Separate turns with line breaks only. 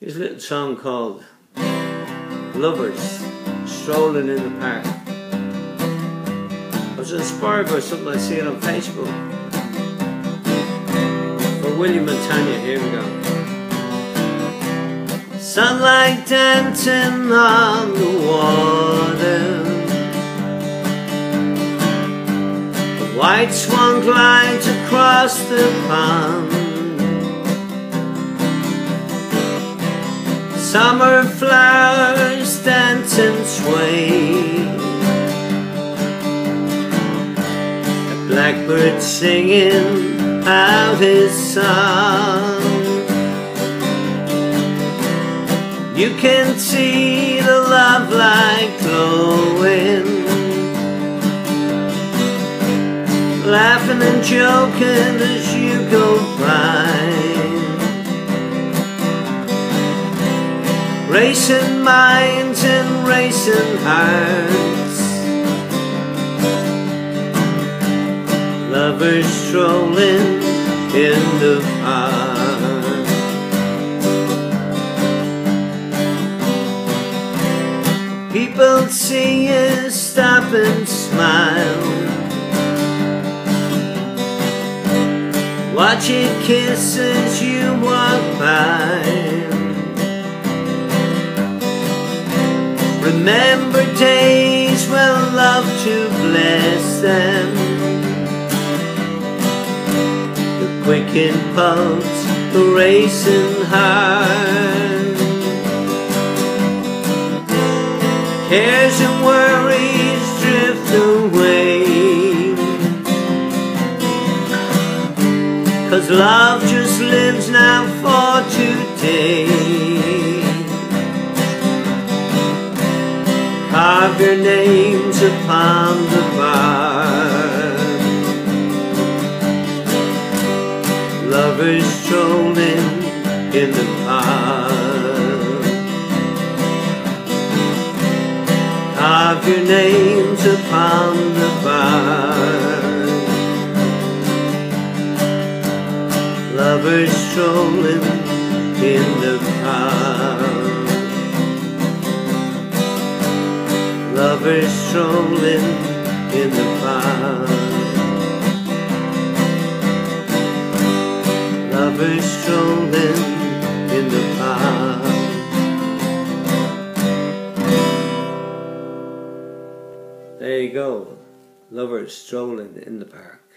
Here's a little song called Lovers Strolling in the Park. I was inspired by something I see on Facebook. For William and Tanya, here we go. Sunlight dancing on the water. The white swan glides across the pond. Summer flowers dance and sway. A blackbird singing out his song. You can see the love light glowing. Laughing and joking as you go Racing minds and racing hearts. Lovers strolling in the park. People see you stop and smile. Watch it kiss as you walk by Remember days when love to bless them. The quickened pulse, the racing heart. Cares and worries drift away. Cause love just lives now for today Carve your names upon the bar. Lovers strolling in the park Carve your names upon the bar. Lovers strolling in the park lovers strolling in the park. Lovers strolling in the park. There you go. Lovers strolling in the park.